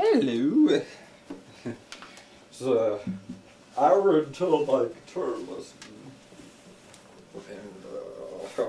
Hello. it's uh, hour until my guitar lesson. And, uh,